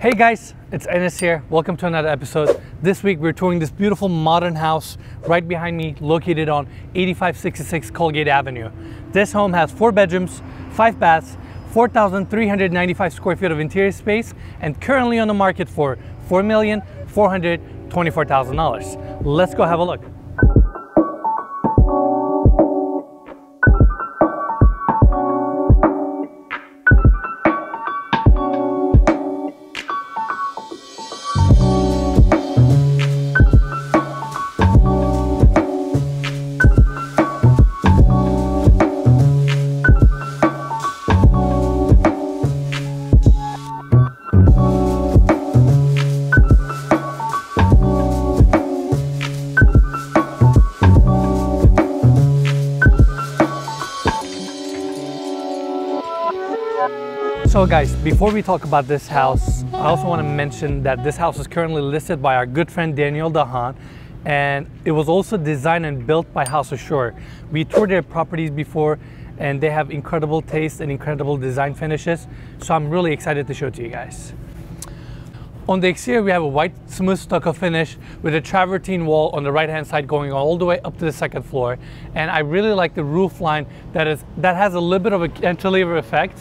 Hey guys, it's Enes here. Welcome to another episode. This week we're touring this beautiful modern house right behind me located on 8566 Colgate Avenue. This home has four bedrooms, five baths, 4,395 square feet of interior space and currently on the market for $4,424,000. Let's go have a look. So guys, before we talk about this house, I also want to mention that this house is currently listed by our good friend Daniel Dahan and it was also designed and built by House of Shoor. We toured their properties before and they have incredible taste and incredible design finishes. So I'm really excited to show it to you guys. On the exterior, we have a white smooth stucco finish with a travertine wall on the right hand side going all the way up to the second floor. And I really like the roof line that is that has a little bit of a cantilever effect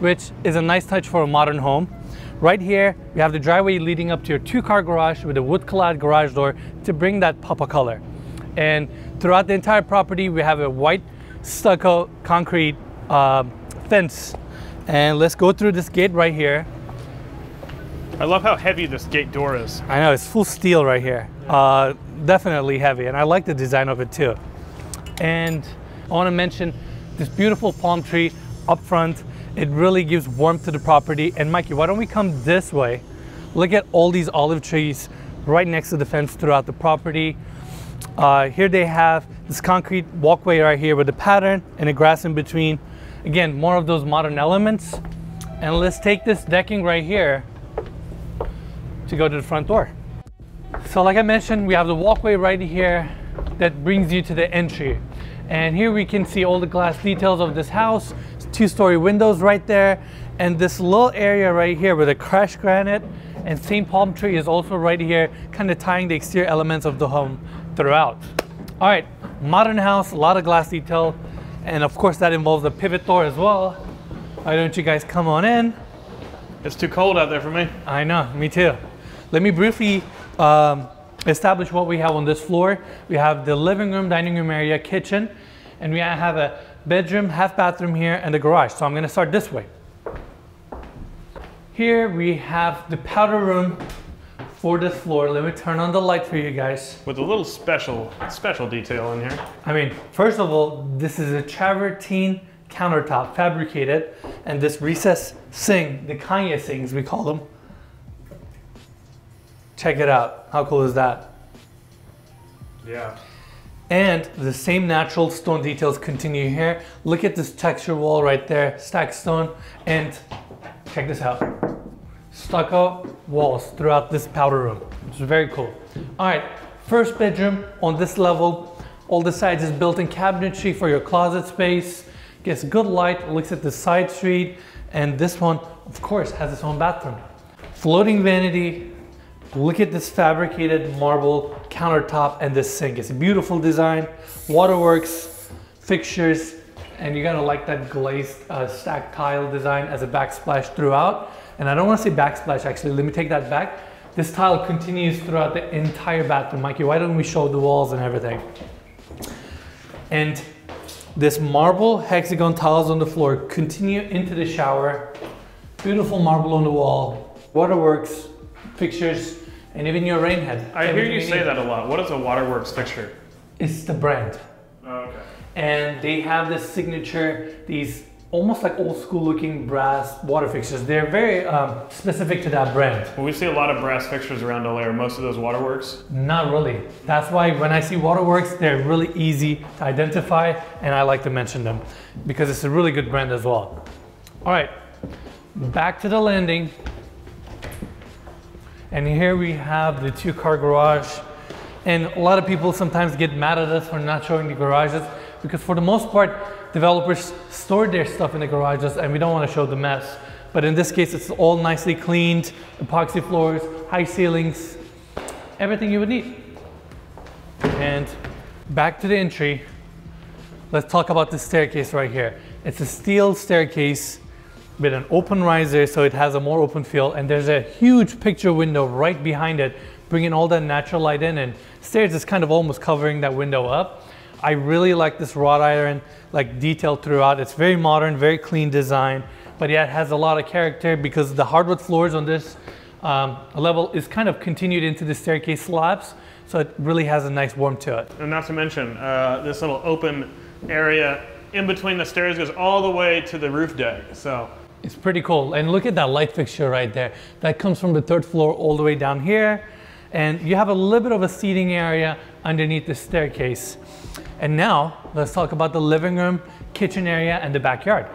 which is a nice touch for a modern home. Right here, we have the driveway leading up to your two car garage with a wood clad garage door to bring that pop of color. And throughout the entire property, we have a white stucco concrete uh, fence. And let's go through this gate right here. I love how heavy this gate door is. I know, it's full steel right here. Uh, definitely heavy, and I like the design of it too. And I wanna mention this beautiful palm tree up front it really gives warmth to the property. And Mikey, why don't we come this way? Look at all these olive trees right next to the fence throughout the property. Uh, here they have this concrete walkway right here with a pattern and a grass in between. Again, more of those modern elements. And let's take this decking right here to go to the front door. So like I mentioned, we have the walkway right here that brings you to the entry. And here we can see all the glass details of this house two-story windows right there. And this little area right here with a crushed granite and St. Palm tree is also right here, kind of tying the exterior elements of the home throughout. All right, modern house, a lot of glass detail. And of course that involves a pivot door as well. Why don't you guys come on in? It's too cold out there for me. I know, me too. Let me briefly um, establish what we have on this floor. We have the living room, dining room area, kitchen, and we have a bedroom, half bathroom here, and the garage. So I'm gonna start this way. Here we have the powder room for this floor. Let me turn on the light for you guys. With a little special, special detail in here. I mean, first of all, this is a travertine countertop fabricated and this recess sink, the Kanye sinks we call them. Check it out. How cool is that? Yeah. And the same natural stone details continue here. Look at this texture wall right there, stacked stone. And check this out. Stucco walls throughout this powder room. It's very cool. All right, first bedroom on this level. All the sides is built-in cabinetry for your closet space. Gets good light, looks at the side street. And this one, of course, has its own bathroom. Floating vanity, Look at this fabricated marble countertop and this sink. It's a beautiful design, waterworks, fixtures, and you're gonna like that glazed uh, stacked tile design as a backsplash throughout. And I don't wanna say backsplash actually, let me take that back. This tile continues throughout the entire bathroom. Mikey, why don't we show the walls and everything? And this marble hexagon tiles on the floor continue into the shower. Beautiful marble on the wall, waterworks, fixtures, and even your rain head. I hear you say that a lot. What is a Waterworks fixture? It's the brand. Oh, okay. And they have this signature, these almost like old school looking brass water fixtures. They're very um, specific to that brand. Well, we see a lot of brass fixtures around LA. Are most of those Waterworks? Not really. That's why when I see Waterworks, they're really easy to identify and I like to mention them because it's a really good brand as well. All right, back to the landing. And here we have the two car garage. And a lot of people sometimes get mad at us for not showing the garages because for the most part, developers store their stuff in the garages and we don't want to show the mess. but in this case, it's all nicely cleaned, epoxy floors, high ceilings, everything you would need. And back to the entry, let's talk about the staircase right here. It's a steel staircase with an open riser so it has a more open feel and there's a huge picture window right behind it bringing all that natural light in and stairs is kind of almost covering that window up. I really like this wrought iron like detail throughout. It's very modern, very clean design, but yeah, it has a lot of character because the hardwood floors on this um, level is kind of continued into the staircase slabs. So it really has a nice warmth to it. And not to mention, uh, this little open area in between the stairs goes all the way to the roof deck. So it's pretty cool. And look at that light fixture right there. That comes from the third floor all the way down here. And you have a little bit of a seating area underneath the staircase. And now let's talk about the living room, kitchen area, and the backyard.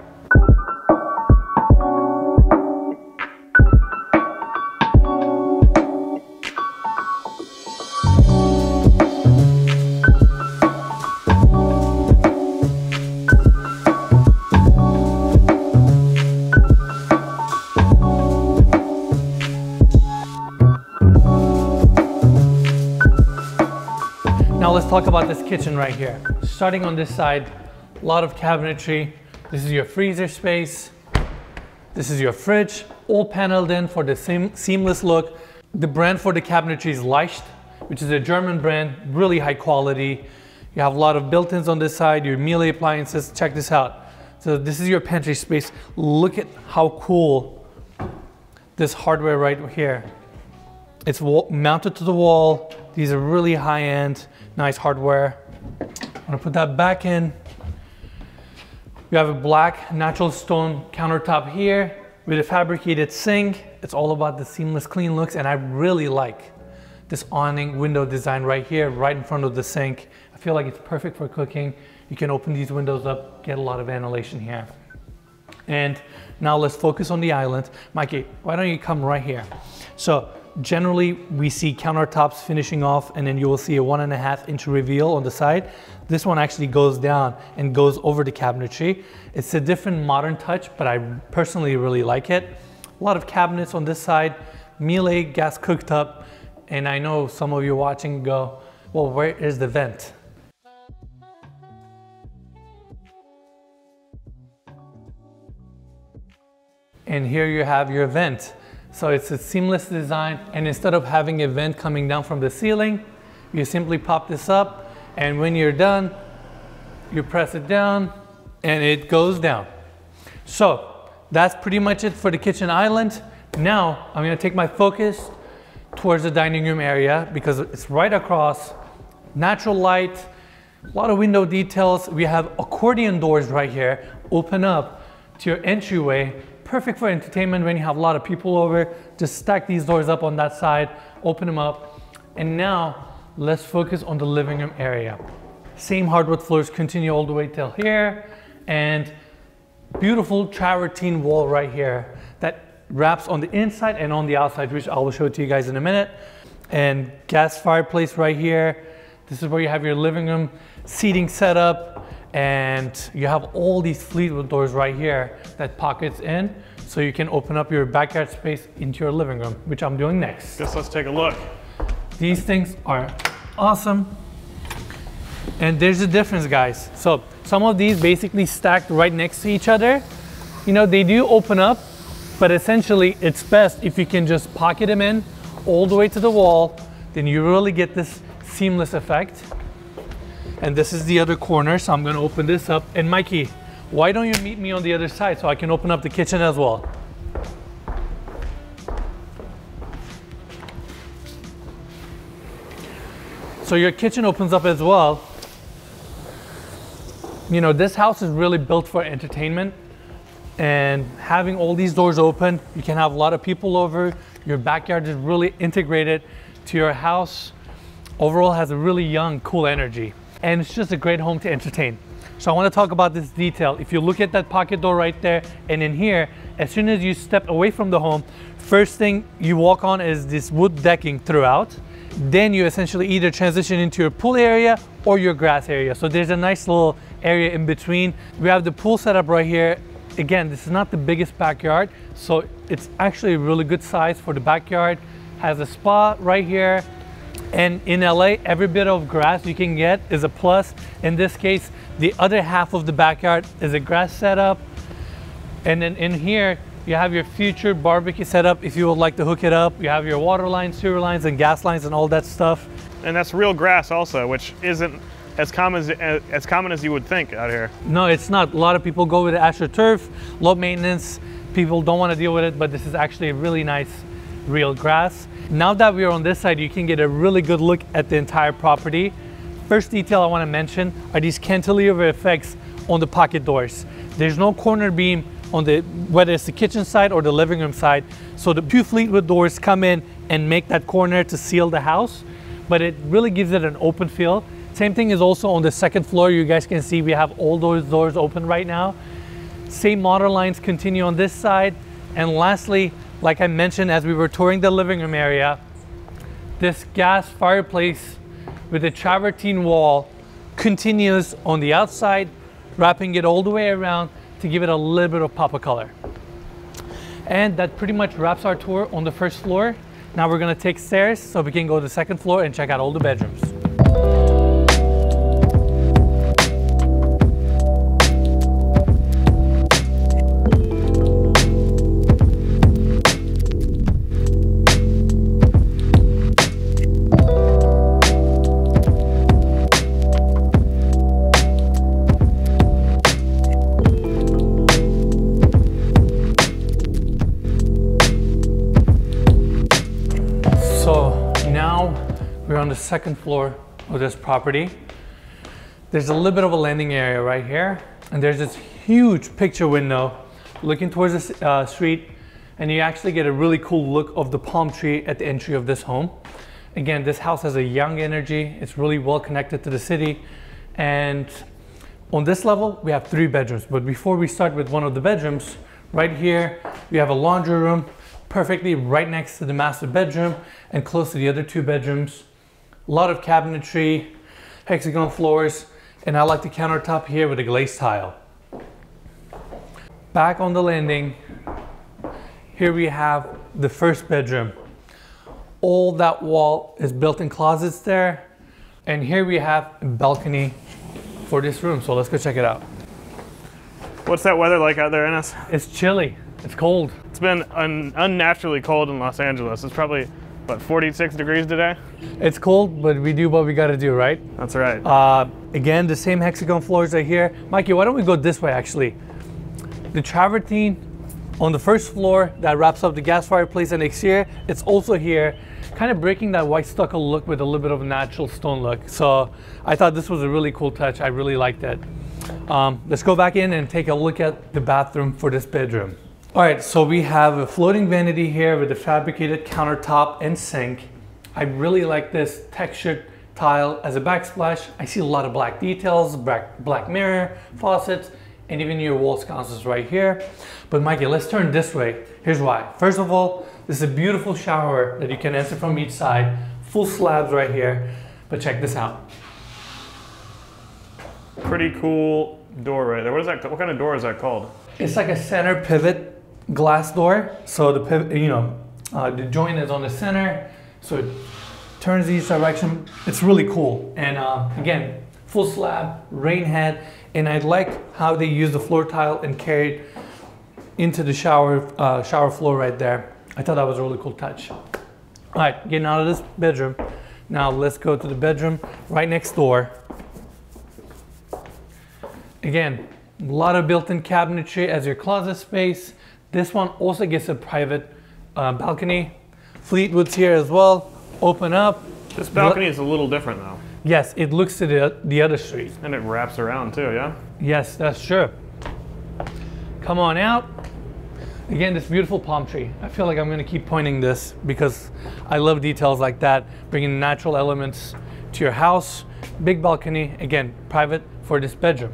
Talk about this kitchen right here. Starting on this side, a lot of cabinetry. This is your freezer space. This is your fridge, all paneled in for the same seamless look. The brand for the cabinetry is Leicht, which is a German brand, really high quality. You have a lot of built-ins on this side, your Miele appliances. Check this out. So this is your pantry space. Look at how cool this hardware right here. It's mounted to the wall. These are really high-end nice hardware. I'm gonna put that back in. We have a black natural stone countertop here with a fabricated sink. It's all about the seamless clean looks and I really like this awning window design right here, right in front of the sink. I feel like it's perfect for cooking. You can open these windows up, get a lot of ventilation here. And now let's focus on the island. Mikey, why don't you come right here? So Generally, we see countertops finishing off and then you will see a one and a half inch reveal on the side. This one actually goes down and goes over the cabinetry. It's a different modern touch, but I personally really like it. A lot of cabinets on this side, Miele gas cooktop, and I know some of you watching go, well, where is the vent? And here you have your vent. So it's a seamless design and instead of having a vent coming down from the ceiling, you simply pop this up and when you're done, you press it down and it goes down. So that's pretty much it for the kitchen island. Now I'm gonna take my focus towards the dining room area because it's right across, natural light, a lot of window details. We have accordion doors right here, open up to your entryway perfect for entertainment when you have a lot of people over. Just stack these doors up on that side, open them up. And now let's focus on the living room area. Same hardwood floors continue all the way till here and beautiful travertine wall right here that wraps on the inside and on the outside, which I will show to you guys in a minute. And gas fireplace right here. This is where you have your living room seating setup and you have all these Fleetwood doors right here that pockets in so you can open up your backyard space into your living room, which I'm doing next. Just let's take a look. These things are awesome. And there's a difference, guys. So some of these basically stacked right next to each other. You know, they do open up, but essentially it's best if you can just pocket them in all the way to the wall, then you really get this seamless effect. And this is the other corner, so I'm gonna open this up. And Mikey, why don't you meet me on the other side so I can open up the kitchen as well? So your kitchen opens up as well. You know, this house is really built for entertainment and having all these doors open, you can have a lot of people over. Your backyard is really integrated to your house. Overall has a really young, cool energy and it's just a great home to entertain. So I want to talk about this detail. If you look at that pocket door right there and in here, as soon as you step away from the home, first thing you walk on is this wood decking throughout. Then you essentially either transition into your pool area or your grass area. So there's a nice little area in between. We have the pool set up right here. again, this is not the biggest backyard, so it's actually a really good size for the backyard. Has a spa right here. And in LA, every bit of grass you can get is a plus. In this case, the other half of the backyard is a grass setup. And then in here, you have your future barbecue setup if you would like to hook it up. You have your water lines, sewer lines, and gas lines and all that stuff. And that's real grass also, which isn't as common as, uh, as common as you would think out here. No, it's not. A lot of people go with AstroTurf, low maintenance. People don't want to deal with it, but this is actually a really nice real grass. Now that we're on this side, you can get a really good look at the entire property. First detail I want to mention are these cantilever effects on the pocket doors. There's no corner beam on the, whether it's the kitchen side or the living room side. So the two Fleetwood doors come in and make that corner to seal the house, but it really gives it an open feel. Same thing is also on the second floor. You guys can see we have all those doors open right now. Same model lines continue on this side. And lastly, like I mentioned as we were touring the living room area, this gas fireplace with the travertine wall continues on the outside, wrapping it all the way around to give it a little bit of pop of color. And that pretty much wraps our tour on the first floor. Now we're gonna take stairs so we can go to the second floor and check out all the bedrooms. Second floor of this property. There's a little bit of a landing area right here, and there's this huge picture window looking towards the uh, street, and you actually get a really cool look of the palm tree at the entry of this home. Again, this house has a young energy. It's really well connected to the city, and on this level, we have three bedrooms. But before we start with one of the bedrooms, right here, we have a laundry room, perfectly right next to the master bedroom and close to the other two bedrooms. A lot of cabinetry, hexagon floors, and I like the countertop here with a glazed tile. Back on the landing, here we have the first bedroom. All that wall is built-in closets there. And here we have a balcony for this room. So let's go check it out. What's that weather like out there, Enes? It's chilly, it's cold. It's been un- unnaturally cold in Los Angeles. It's probably, what, 46 degrees today? It's cold, but we do what we gotta do, right? That's right. Uh, again, the same hexagon floors are here. Mikey, why don't we go this way actually? The travertine on the first floor that wraps up the gas fireplace and exterior, it's also here, kind of breaking that white stucco look with a little bit of a natural stone look. So I thought this was a really cool touch. I really liked it. Um, let's go back in and take a look at the bathroom for this bedroom. All right, so we have a floating vanity here with a fabricated countertop and sink. I really like this textured tile as a backsplash. I see a lot of black details, black, black mirror, faucets, and even your wall sconces right here. But Mikey, let's turn this way. Here's why. First of all, this is a beautiful shower that you can enter from each side. Full slabs right here. But check this out. Pretty cool door right there. What is that? What kind of door is that called? It's like a center pivot glass door. So the pivot, you know, uh, the joint is on the center, so it turns each direction. It's really cool. And uh, again, full slab, rain head, and I like how they use the floor tile and carry it into the shower uh, shower floor right there. I thought that was a really cool touch. All right, getting out of this bedroom. Now let's go to the bedroom right next door. Again, a lot of built-in cabinetry as your closet space. This one also gets a private uh, balcony. Fleetwood's here as well. Open up. This balcony is a little different though. Yes, it looks to the, the other street. And it wraps around too, yeah? Yes, that's true. Come on out. Again, this beautiful palm tree. I feel like I'm gonna keep pointing this because I love details like that, bringing natural elements to your house. Big balcony, again, private for this bedroom.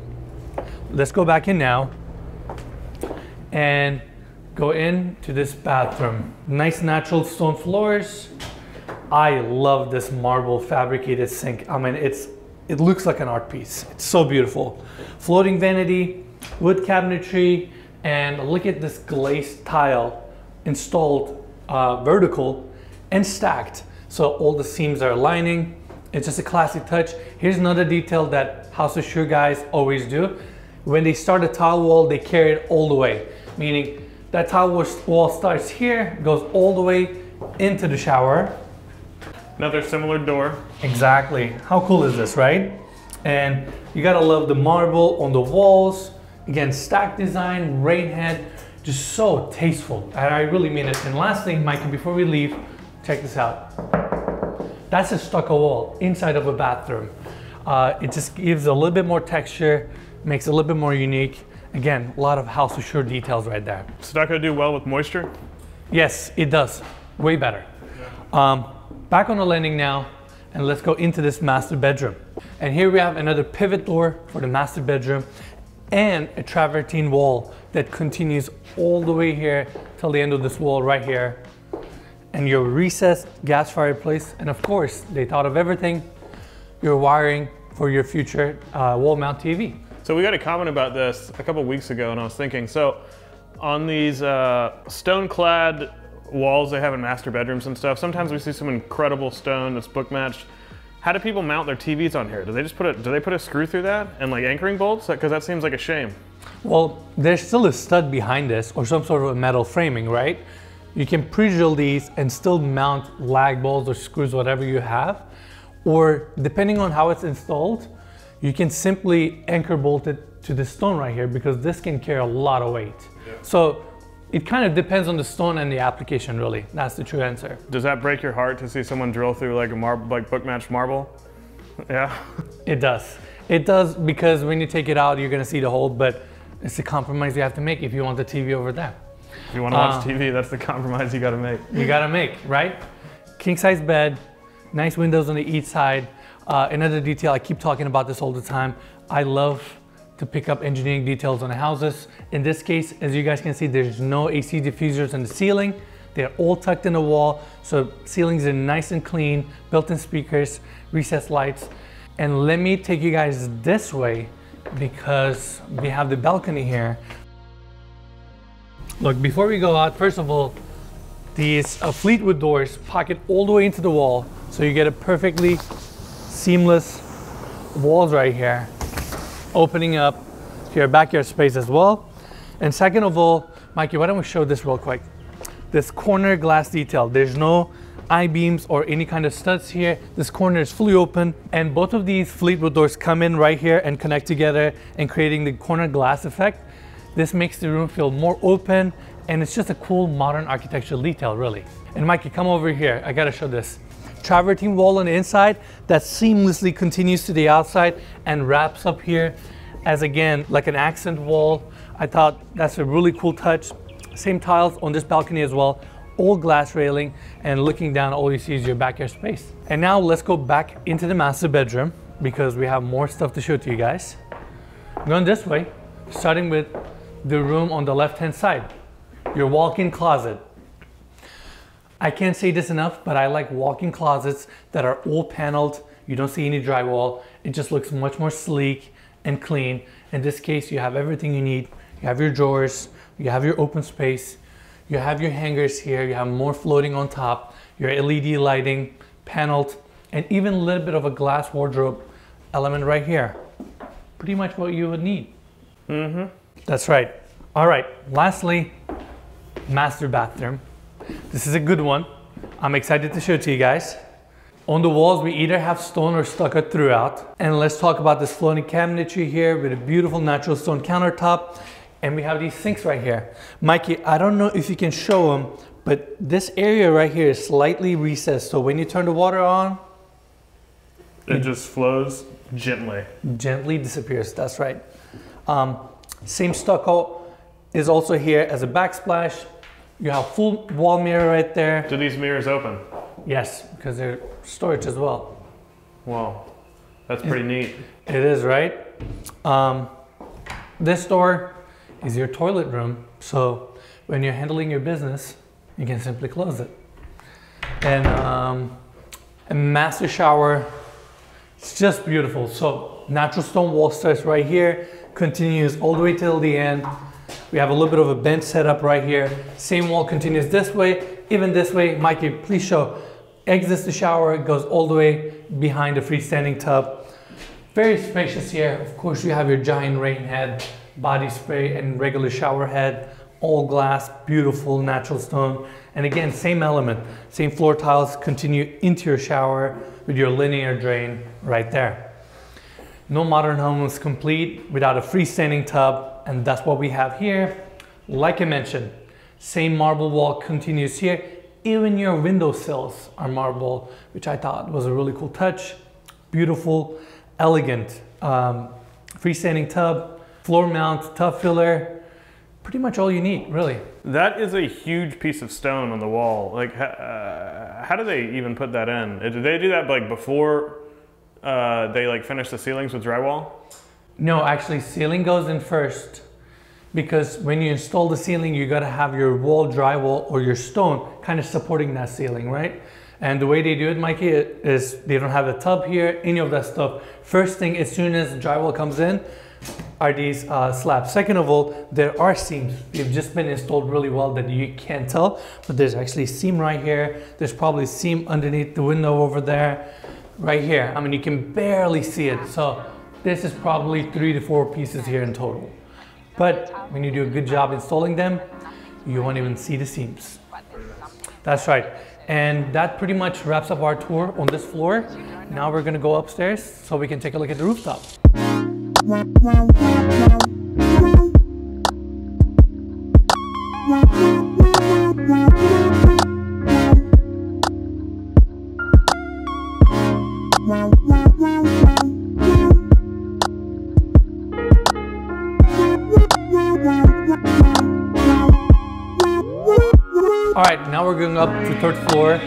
Let's go back in now and go in to this bathroom. Nice natural stone floors. I love this marble fabricated sink. I mean, it's it looks like an art piece. It's so beautiful. Floating vanity, wood cabinetry, And look at this glazed tile installed uh, vertical and stacked. So all the seams are aligning. It's just a classic touch. Here's another detail that House of Shoor guys always do. When they start a tile wall, they carry it all the way, meaning that tile wall starts here, goes all the way into the shower. Another similar door. Exactly. How cool is this, right? And you gotta love the marble on the walls. Again, stack design, rain head, just so tasteful. And I really mean it. And last thing, Mikey, before we leave, check this out. That's a stucco wall inside of a bathroom. Uh, it just gives a little bit more texture, makes it a little bit more unique. Again, a lot of House Shoor details right there. Stucco do well with moisture? Yes, it does. Way better. Um, back on the landing now, and let's go into this master bedroom. And here we have another pivot door for the master bedroom and a travertine wall that continues all the way here till the end of this wall right here. And your recessed gas fireplace. And of course, they thought of everything. Your wiring for your future uh, wall mount TV. So we got a comment about this a couple weeks ago and I was thinking, so on these uh, stone clad walls they have in master bedrooms and stuff, sometimes we see some incredible stone that's book matched. How do people mount their TVs on here? Do they just put a, do they put a screw through that and like anchoring bolts? Because that seems like a shame. Well, there's still a stud behind this or some sort of a metal framing, right? You can pre-drill these and still mount lag bolts or screws, whatever you have. Or depending on how it's installed, you can simply anchor bolt it to the stone right here because this can carry a lot of weight. Yeah. So it kind of depends on the stone and the application, really. That's the true answer. Does that break your heart to see someone drill through like a marble, like book matched marble? Yeah. It does. It does because when you take it out, you're gonna see the hole, but it's a compromise you have to make if you want the TV over there. If you want to watch uh, TV, that's the compromise you got to make. You got to make, right? King size bed, nice windows on the east side. Uh, another detail, I keep talking about this all the time. I love to pick up engineering details on houses. In this case, as you guys can see, there's no AC diffusers in the ceiling. They're all tucked in the wall. So ceilings are nice and clean, built-in speakers, recessed lights. And let me take you guys this way because we have the balcony here. Look, before we go out, first of all, these uh, Fleetwood doors pocket all the way into the wall. So you get a perfectly seamless walls right here opening up to your backyard space as well. And second of all, Mikey, why don't we show this real quick? This corner glass detail. There's no I-beams or any kind of studs here. This corner is fully open and both of these Fleetwood doors come in right here and connect together and creating the corner glass effect. This makes the room feel more open and it's just a cool modern architectural detail really. And Mikey, come over here. I gotta show this. Travertine wall on the inside that seamlessly continues to the outside and wraps up here as again like an accent wall. I thought that's a really cool touch. Same tiles on this balcony as well, all glass railing and looking down all you see is your backyard space. And now let's go back into the master bedroom because we have more stuff to show to you guys. Going this way, starting with the room on the left hand side, your walk-in closet. I can't say this enough, but I like walk-in closets that are all paneled. You don't see any drywall. It just looks much more sleek and clean. In this case, you have everything you need. You have your drawers, you have your open space, you have your hangers here, you have more floating on top, your LED lighting, paneled, and even a little bit of a glass wardrobe element right here. Pretty much what you would need. Mm-hmm. That's right. All right, lastly, master bathroom. This is a good one. I'm excited to show it to you guys. On the walls, we either have stone or stucco throughout. And let's talk about this floating cabinetry here with a beautiful natural stone countertop. And we have these sinks right here. Mikey, I don't know if you can show them, but this area right here is slightly recessed. So when you turn the water on, it, just flows gently. Gently disappears, that's right. Um, same stucco is also here as a backsplash. You have full wall mirror right there. Do these mirrors open? Yes, because they're storage as well. Wow, that's pretty it, neat. It is, right? Um, this door is your toilet room. So when you're handling your business, you can simply close it. And um, a master shower, it's just beautiful. So natural stone wall starts right here, continues all the way till the end. We have a little bit of a bench setup right here. Same wall continues this way, even this way. Mikey, please show. Exits the shower, it goes all the way behind the freestanding tub. Very spacious here. Of course, you have your giant rain head, body spray, and regular shower head. All glass, beautiful natural stone. And again, same element, same floor tiles continue into your shower with your linear drain right there. No modern home is complete without a freestanding tub, and that's what we have here. Like I mentioned, same marble wall continues here. Even your window sills are marble, which I thought was a really cool touch. Beautiful, elegant, um, freestanding tub, floor mount, tub filler, pretty much all you need, really. That is a huge piece of stone on the wall. Like, uh, how do they even put that in? Did they do that like before uh, they like finish the ceilings with drywall? No, actually ceiling goes in first because when you install the ceiling, you gotta have your wall drywall or your stone kind of supporting that ceiling, right? And the way they do it, Mikey, is they don't have a tub here, any of that stuff. First thing, as soon as drywall comes in, are these uh, slabs. Second of all, there are seams. They've just been installed really well that you can't tell, but there's actually a seam right here. There's probably a seam underneath the window over there right here. I mean, you can barely see it. So this is probably three to four pieces here in total. But when you do a good job installing them, you won't even see the seams. That's right. And that pretty much wraps up our tour on this floor. Now we're gonna go upstairs so we can take a look at the rooftop. we're going up to third floor.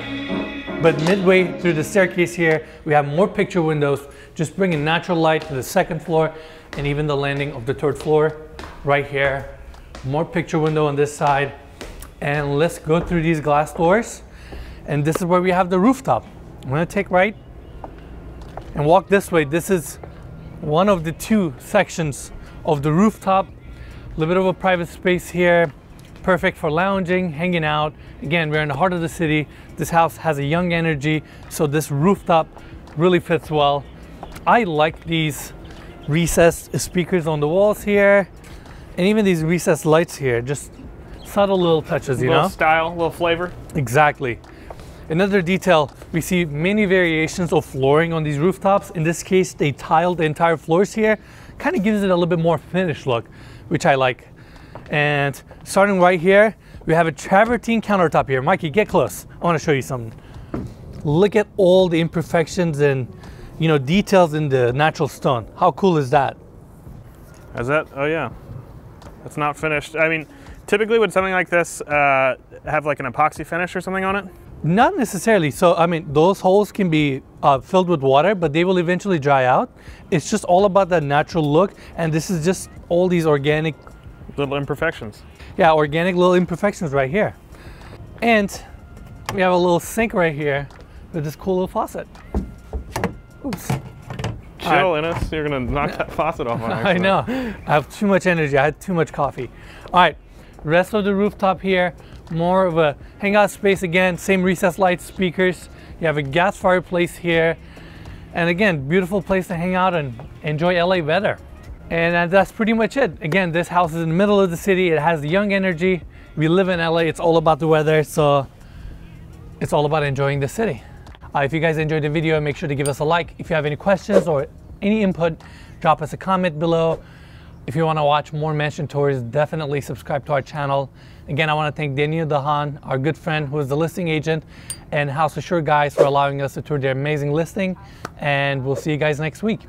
But midway through the staircase here, we have more picture windows, just bringing natural light to the second floor and even the landing of the third floor right here. More picture window on this side. And let's go through these glass doors. And this is where we have the rooftop. I'm gonna take right and walk this way. This is one of the two sections of the rooftop. A little bit of a private space here perfect for lounging, hanging out. Again, we're in the heart of the city. This house has a young energy, so this rooftop really fits well. I like these recessed speakers on the walls here, and even these recessed lights here, just subtle little touches, you little know? style, a little flavor. Exactly. Another detail, we see many variations of flooring on these rooftops. In this case, they tiled the entire floors here. Kind of gives it a little bit more finished look, which I like. And starting right here, we have a travertine countertop here. Mikey, get close. I wanna show you something. Look at all the imperfections and you know details in the natural stone. How cool is that? Is that? Oh yeah, it's not finished. I mean, typically would something like this uh, have like an epoxy finish or something on it? Not necessarily. So, I mean, those holes can be uh, filled with water, but they will eventually dry out. It's just all about that natural look. And this is just all these organic Little imperfections. Yeah, organic little imperfections right here. And we have a little sink right here with this cool little faucet. Oops. Chill, right. Enes. You're gonna knock that faucet off on I know. I have too much energy. I had too much coffee. All right, rest of the rooftop here, more of a hangout space again, same recessed lights, speakers. You have a gas fireplace here. And again, beautiful place to hang out and enjoy LA weather. And uh, that's pretty much it. Again, this house is in the middle of the city. It has the young energy. We live in LA. It's all about the weather. So it's all about enjoying the city. Uh, if you guys enjoyed the video, make sure to give us a like. If you have any questions or any input, drop us a comment below. If you want to watch more mansion tours, definitely subscribe to our channel. Again, I want to thank Daniel Dahan, our good friend who is the listing agent, and House of Shoor guys for allowing us to tour their amazing listing. And we'll see you guys next week.